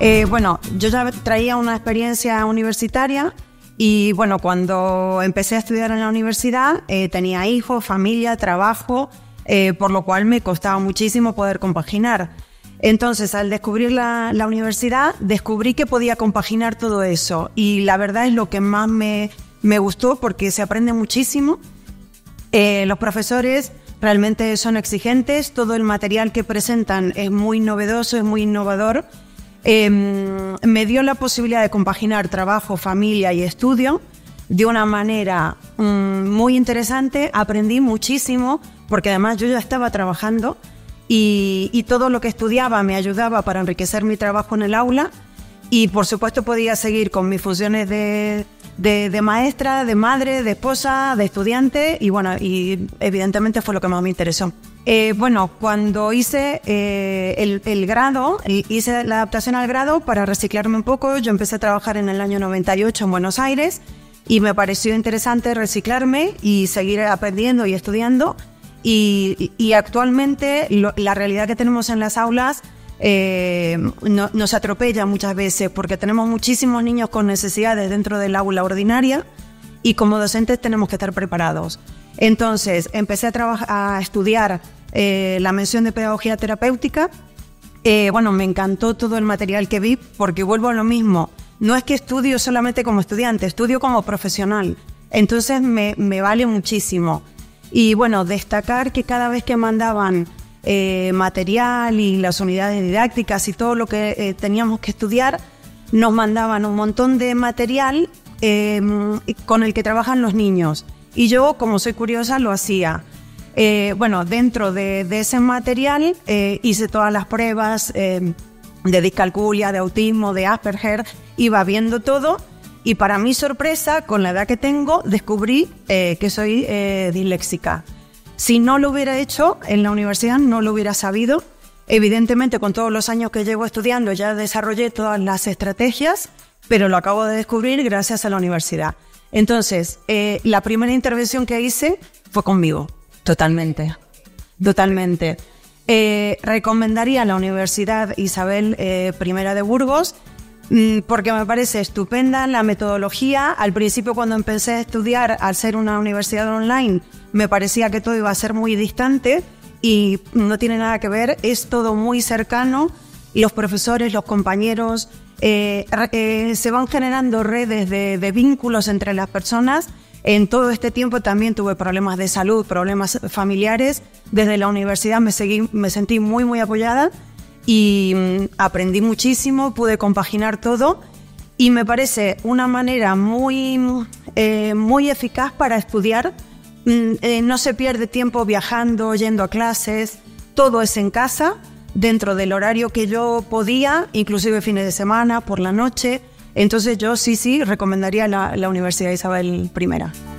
Eh, bueno, yo ya traía una experiencia universitaria y bueno, cuando empecé a estudiar en la universidad eh, tenía hijos, familia, trabajo, eh, por lo cual me costaba muchísimo poder compaginar. Entonces, al descubrir la, universidad, descubrí que podía compaginar todo eso y la verdad es lo que más me, me gustó porque se aprende muchísimo. los profesores realmente son exigentes, todo el material que presentan es muy novedoso, es muy innovador Em, me dio la posibilidad de compaginar trabajo, familia y estudio de una manera mm, muy interesante. Aprendí muchísimo porque además yo ya estaba trabajando y, todo lo que estudiaba me ayudaba para enriquecer mi trabajo en el aula y por supuesto podía seguir con mis funciones de, de, maestra, de madre, de esposa, de estudiante y bueno, y evidentemente fue lo que más me interesó. Eh, bueno, cuando hice eh, el, grado, hice la adaptación al grado para reciclarme un poco, yo empecé a trabajar en el año 98 en Buenos Aires y me pareció interesante reciclarme y seguir aprendiendo y estudiando. Y, actualmente la realidad que tenemos en las aulas eh, nos atropella muchas veces porque tenemos muchísimos niños con necesidades dentro del aula ordinaria y como docentes tenemos que estar preparados. Entonces empecé a, a estudiar eh, la mención de pedagogía terapéutica. Eh, bueno, me encantó todo el material que vi porque vuelvo a lo mismo. No es que estudio solamente como estudiante, estudio como profesional. Entonces me, vale muchísimo. Y bueno, destacar que cada vez que mandaban eh, material y las unidades didácticas y todo lo que teníamos que estudiar, nos mandaban un montón de material con el que trabajan los niños. Y yo, como soy curiosa, lo hacía. Eh, bueno, dentro de, ese material eh, hice todas las pruebas eh, de discalculia, de autismo, de Asperger, iba viendo todo y para mi sorpresa, con la edad que tengo, descubrí que soy disléxica. Si no lo hubiera hecho en la universidad, no lo hubiera sabido. Evidentemente, con todos los años que llevo estudiando, ya desarrollé todas las estrategias, pero lo acabo de descubrir gracias a la universidad. Entonces, la primera intervención que hice fue conmigo. Totalmente, totalmente. Eh, recomendaría la Universidad Isabel eh, I de Burgos mm, porque me parece estupenda la metodología. Al principio cuando empecé a estudiar, al ser una universidad online, me parecía que todo iba a ser muy distante y no tiene nada que ver, es todo muy cercano. Los profesores, los compañeros, eh, se van generando redes de vínculos entre las personas en todo este tiempo también tuve problemas de salud, problemas familiares. Desde la universidad me, sentí muy, muy apoyada y mm, aprendí muchísimo, pude compaginar todo y me parece una manera muy, eh, muy eficaz para estudiar. Mm, eh, no se pierde tiempo viajando, yendo a clases, todo es en casa, dentro del horario que yo podía, inclusive fines de semana, por la noche. Entonces yo sí, sí, recomendaría la, la Universidad Isabel I.